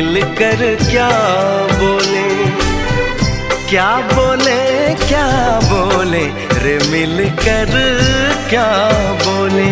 मिलकर क्या बोले? क्या बोले क्या बोले? रे मिलकर क्या बोले?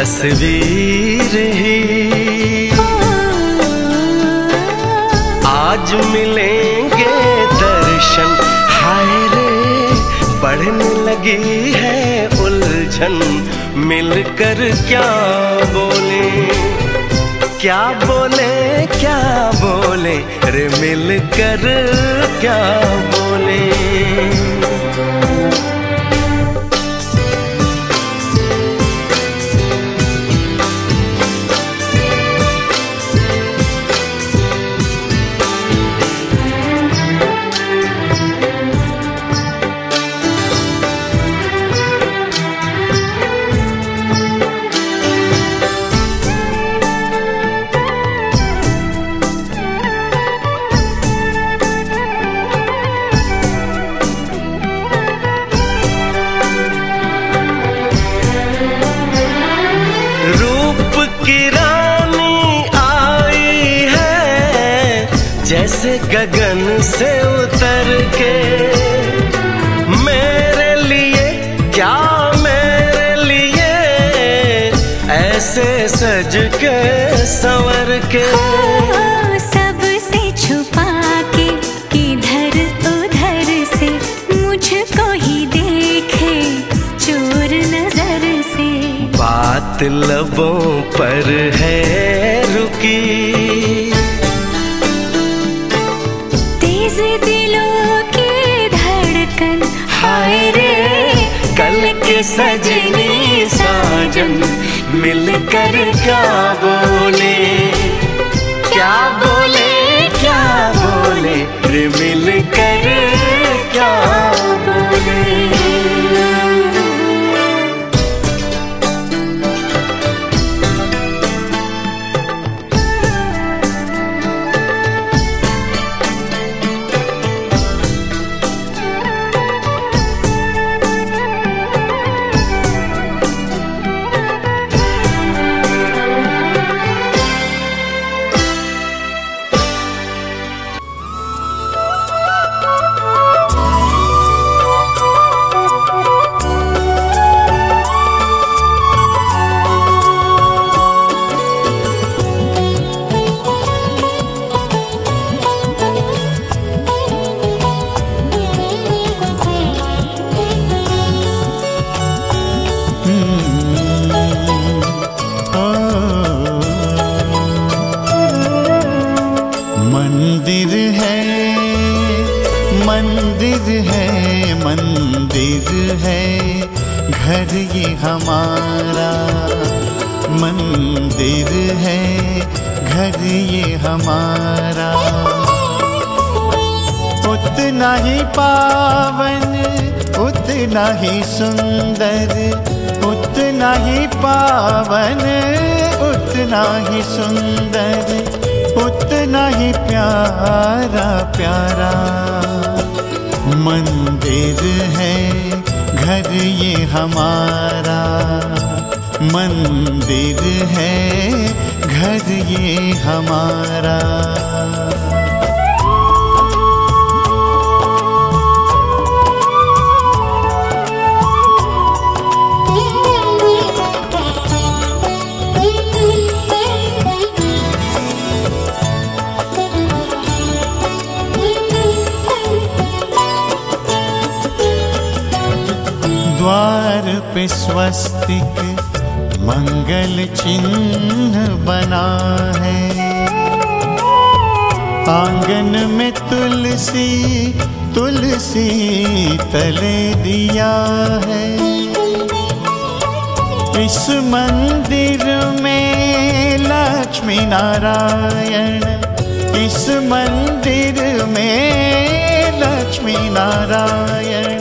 तस्वीर ही। आज मिलेंगे दर्शन। हाय रे, बढ़ने लगी है उलझन। मिलकर क्या बोले? क्या बोले क्या बोले? रे मिलकर क्या बोले? के सबसे छुपा के किधर उधर से मुझको ही देखे चोर नज़र से। बात लबों पर है रुकी। तेज दिलों की धड़कन हाय रे कल के सजनी साजन मिलकर क्या बोले? क्या बोले क्या बोले? मिल कर क्या पावन, उतना ही सुंदर, उतना ही पावन, उतना ही सुंदर, उतना ही प्यारा प्यारा। मंदिर है, घर ये हमारा। मंदिर है, घर ये हमारा। द्वार पे स्वस्तिक मंगल चिन्ह बना है। आँगन में तुलसी तुलसी तले दिया है। इस मंदिर में लक्ष्मी नारायण, इस मंदिर में लक्ष्मी नारायण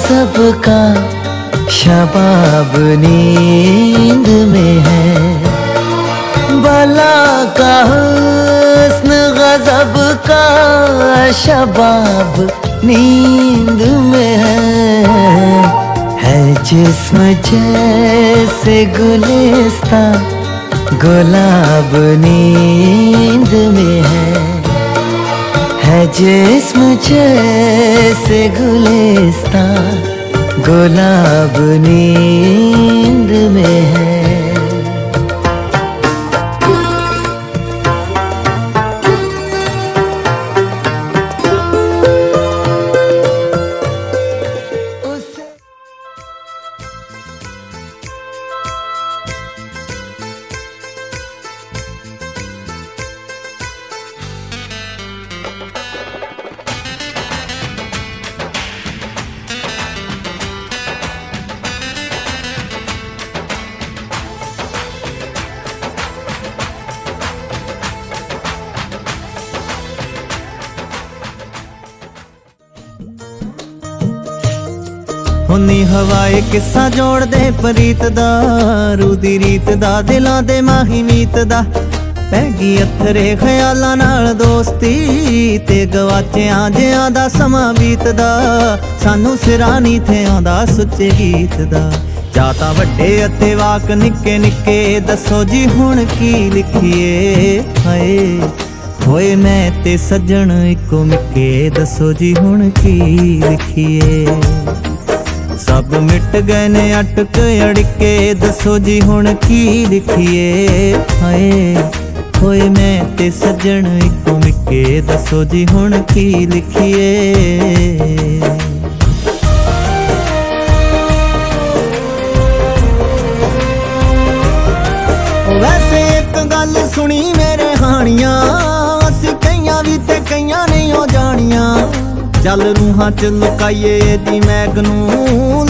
गजब का शबाब नींद में है। बला का हुस्न गजब का शबाब नींद में है। है जिसम जैसे गुलिस्ता गुलाब नींद में है। है जिसम जैसे गुलिस्तान गुलाब नींद में है। ਹਵਾਏ ਕਿੱਸਾ ਜੋੜਦੇ ਪ੍ਰੀਤ ਦਾ, ਰੂਦੀ ਰੀਤ ਦਾ, ਦਿਲਾਂ ਦੇ ਮਾਹੀ ਮੀਤ ਦਾ। ਪੈ ਗਈ ਅਥਰੇ ਖਿਆਲਾਂ ਨਾਲ ਦੋਸਤੀ ਤੇ ਗਵਾਚਿਆਂ ਜਿਆਂ ਦਾ ਸਮਾਂ ਬੀਤਦਾ। ਸਾਨੂੰ ਸਿਰਾਂ ਨੀ ਥੇ ਆਉਂਦਾ ਸੁੱਚੇ ਗੀਤ ਦਾ। ਜਾਂ ਤਾਂ ਵੱਡੇ ਅਤੇ ਵਾਕ ਨਿੱਕੇ ਨਿੱਕੇ, ਦੱਸੋ ਜੀ ਹੁਣ ਕੀ ਲਿਖੀਏ? ਹਾਏ, ਹੋਏ ਮੈਂ ਤੇ ਸੱਜਣ ਇੱਕੋ ਮਿੱਕੇ, ਦੱਸੋ ਜੀ ਹੁਣ ਕੀ ਲਿਖੀਏ? ਸਭ ਮਿਟ ਗਏ ਨੇ ਅਟਕ ਅੜਕੇ। ਦੱਸੋ ਜੀ ਹੁਣ ਕੀ ਲਿਖੀਏ ਹਾਏ, ਹੋਏ ਮੈਂ ਤੇ ਸੱਜਣ ਇੱਕੋ ਮਿੱਕੇ ਦੱਸੋ ਜੀ ਹੁਣ ਕੀ ਲਿਖੀਏ? ਵੈਸੇ ਇੱਕ ਗੱਲ ਸੁਣੀ ਮੇਰੇ ਹਾਣੀਆਂ। ਅਸੀਂ ਕਈਆਂ ਵੀ ਤੇ ਕਈਆਂ ਨਹੀਂ ਹੋ ਜਾਣੀਆਂ। ਚੱਲ ਰੂਹਾਂ ਚ ਲੁਕਾਈਏ ਦੀ ਮੈਗ ਨੂੰ।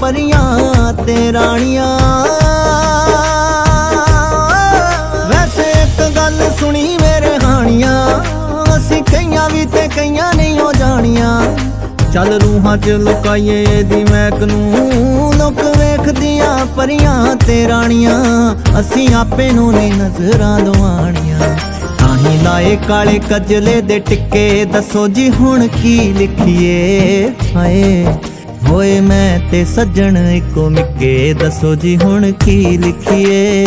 ਪਰੀਆਂ ਤੇ ਰਾਣੀਆਂ। ਵੈਸੇ ਇੱਕ ਗੱਲ ਸੁਣੀ ਮੇਰੇ ਹਾਣੀਆਂ, ਅਸੀਂ ਕਈਆਂ ਵੀ ਤੇ ਕਈਆਂ ਨਹੀਂ ਉਹ ਜਾਣੀਆਂ। ਚੱਲ ਰੂਹਾਂ ਚ ਲੁਕਾਈਏ ਇਹਦੀ ਮੈਕ ਨੂੰ, ਲੋਕ ਵੇਖਦੀਆਂ ਪਰੀਆਂ ਤੇ ਰਾਣੀਆਂ, ਅਸੀਂ ਆਪੇ ਨੂੰ ਨਹੀਂ ਨਜ਼ਰਾਂ ਦਵਾਣੀਆਂ ਤਾਂ ਲਾਏ ਕਾਲੇ ਕਜਲੇ ਦੇ ਟਿੱਕੇ, ਦੱਸੋ ਜੀ ਹੁਣ ਕੀ ਲਿਖੀਏ? ਹਾਏ। ਹੋਏ ਮੈਂ ਤੇ ਸੱਜਣ ਇੱਕੋ ਮਿੱਕੇ ਦੱਸੋ ਜੀ ਹੁਣ ਕੀ ਲਿਖੀਏ?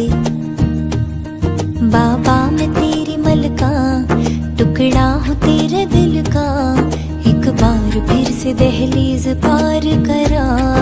दे बाबा, मैं तेरी मलका, टुकड़ा हूँ तेरे दिल का। एक बार फिर से दहलीज पार करा।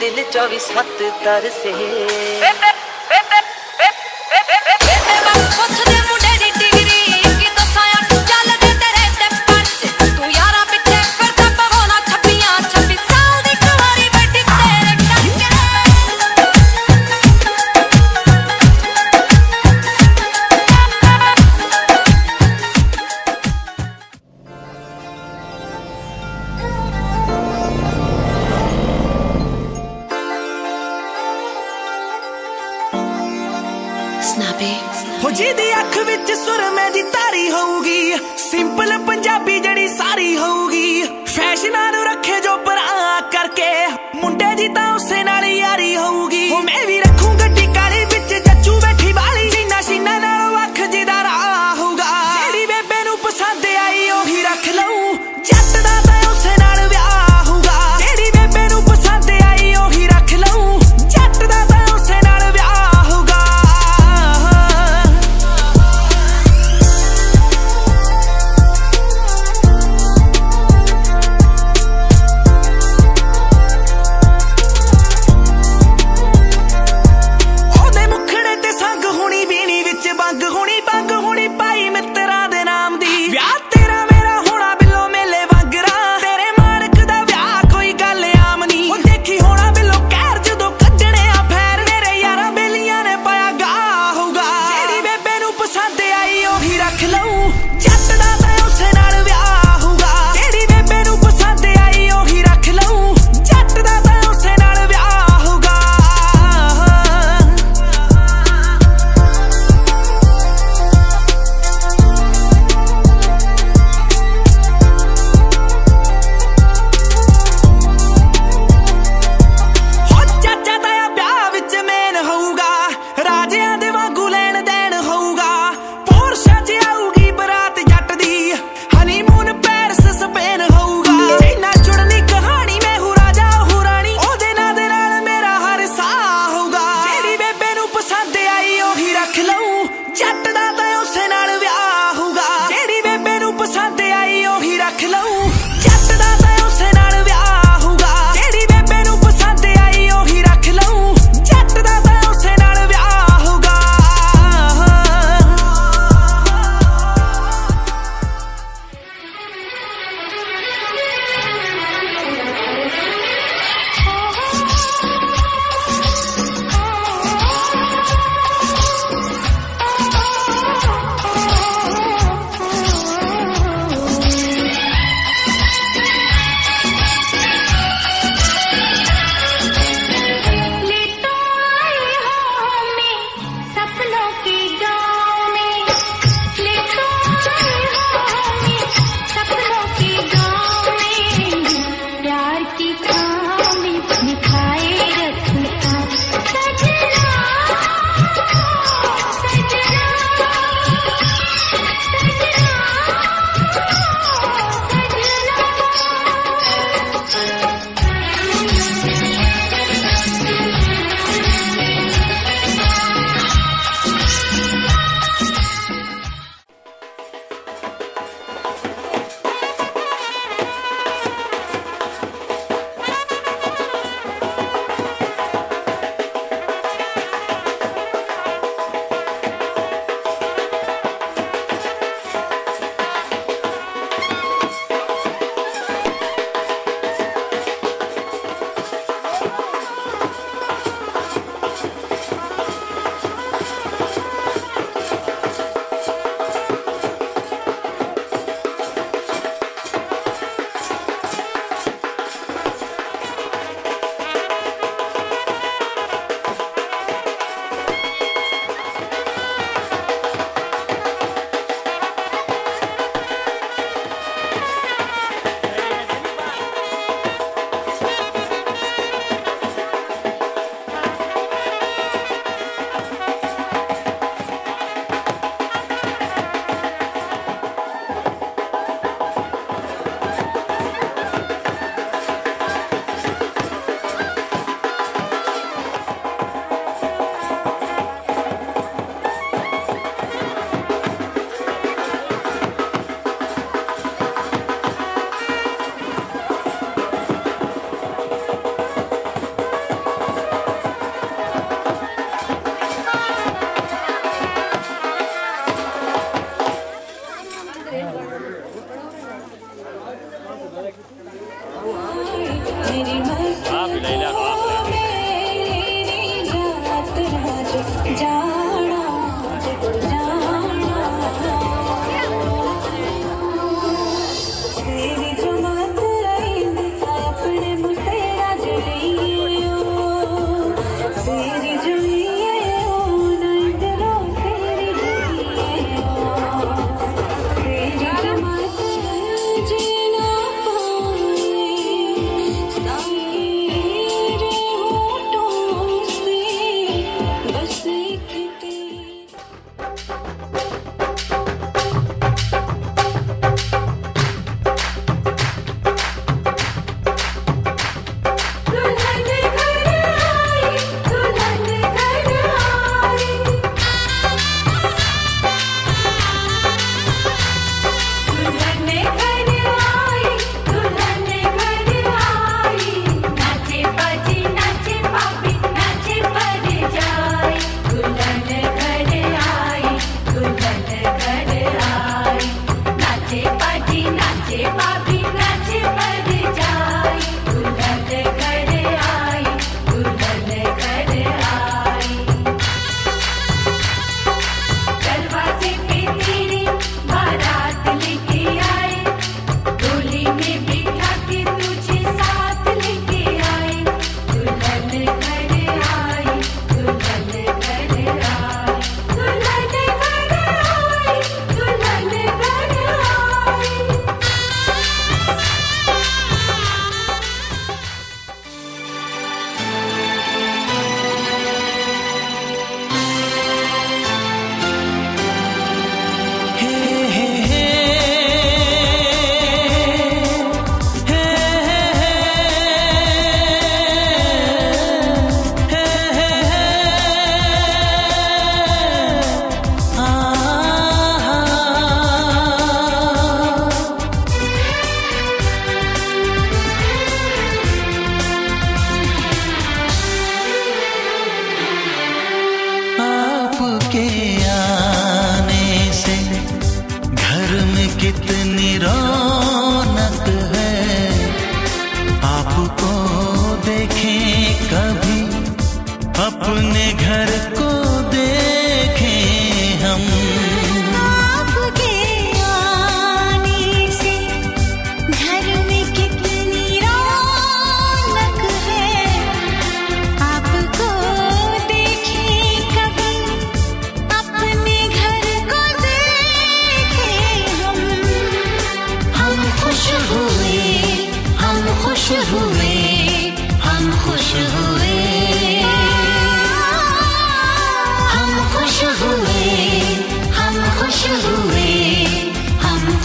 दिल चौबीस हत तर से।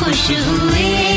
wishes we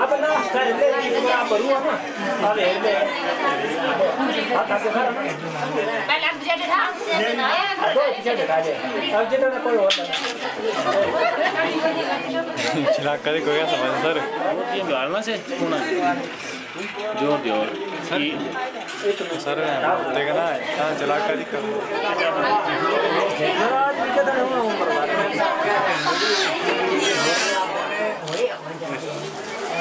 ಸಾಬನ ಕರೆದೆ ಇನ್ನ ಬರುವನ ಅವೆ ಇದೆ ಆತ ಸರ ಪಹಲೆ ಅಪ್ ಜೆಟ್ ಹಾ ಅದು ಜೆಟ್ ಕಾಜೆ ಅಪ್ ಜೆಟ್ ನ ಕೋಯಿ ಹೋತ चिराग कभी कोई ऐसा बंद सर ये गालना से कौन है ज़ोर ज़ोर सर सर देखा ना हाँ चिराग कभी करो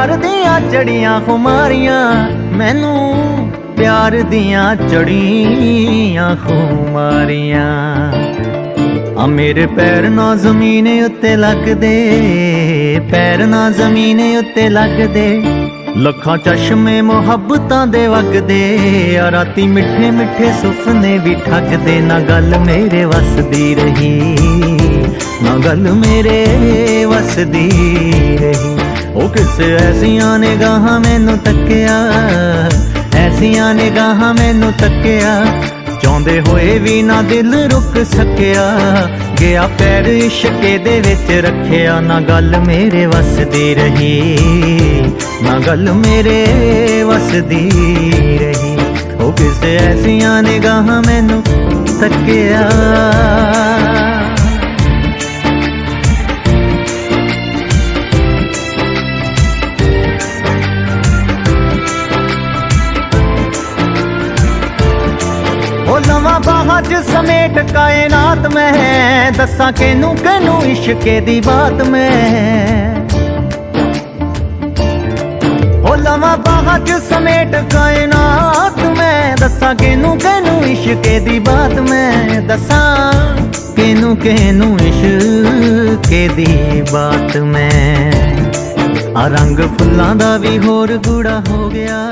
ਪਿਆਰ ਦੀਆਂ ਚੜੀਆਂ ਖੁਮਾਰੀਆਂ, ਮੈਨੂੰ ਪਿਆਰ ਦੀਆਂ ਚੜੀਆਂ ਖੁਮਾਰੀਆਂ। ਆ ਮੇਰੇ ਪੈਰ ਨਾ ਜ਼ਮੀਨ ਉੱਤੇ ਲੱਗਦੇ, ਪੈਰ ਨਾ ਜ਼ਮੀਨ ਉੱਤੇ ਲੱਗਦੇ। ਲੱਖਾਂ ਚਸ਼ਮੇ ਮੁਹੱਬਤਾਂ ਦੇ ਵਗਦੇ, ਆ ਰਾਤੀ ਮਿੱਠੇ ਮਿੱਠੇ ਸੁਪਨੇ ਵੀ ਠੱਗਦੇ, ਨਾ ਗੱਲ ਮੇਰੇ ਵਸਦੀ ਰਹੀ, ਨਾ ਗੱਲ ਮੇਰੇ ਵਸਦੀ ਰਹੀ। ਉਹ ਕਿਸੇ ਐਸੀਆਂ ਨਿਗਾਹਾਂ ਮੈਨੂੰ ਤੱਕਿਆ? ਐਸੀਆਂ ਨਿਗਾਹਾਂ ਮੈਨੂੰ ਤੱਕਿਆ। ਚਾਹੁੰਦੇ ਹੋਏ ਵੀ ਨਾ ਦਿਲ ਰੁਕ ਸਕਿਆ। ਗਿਆ ਪੈਰ ਇਸ਼ਕੇ ਦੇ ਵਿੱਚ ਰੱਖਿਆ। ਨਾ ਗੱਲ ਮੇਰੇ ਵਸਦੀ ਰਹੀ। ਨਾ ਗੱਲ ਮੇਰੇ ਵਸਦੀ ਰਹੀ। ਉਹ ਕਿਸੇ ਐਸੀਆਂ ਨਿਗਾਹਾਂ ਮੈਨੂੰ ਤੱਕਿਆ? ਕਾਇਨਾਤ ਮੈਂ, ਦੱਸਾਂ ਕਿਨੂੰ ਕਿਨੂੰ ਇਸ਼ਕੇ ਦੀ ਬਾਤ ਮੈਂ। ਹੋ ਲਵਾ ਬਾਹਾਂ ਚ ਸਮੇਟ ਕਾਇਨਾਤ ਮੈਂ, ਦੱਸਾਂ ਕਿਨੂੰ ਕਿਨੂੰ ਇਸ਼ਕੇ ਦੀ ਬਾਤ ਮੈਂ। ਦੱਸਾਂ ਕਿਨੂੰ ਕਿਨੂੰ ਇਸ਼ਕੇ ਦੀ ਬਾਤ ਮੈਂ। ਆ ਰੰਗ ਫੁੱਲਾਂ ਦਾ ਵੀ ਹੋਰ ਗੂੜਾ ਹੋ ਗਿਆ।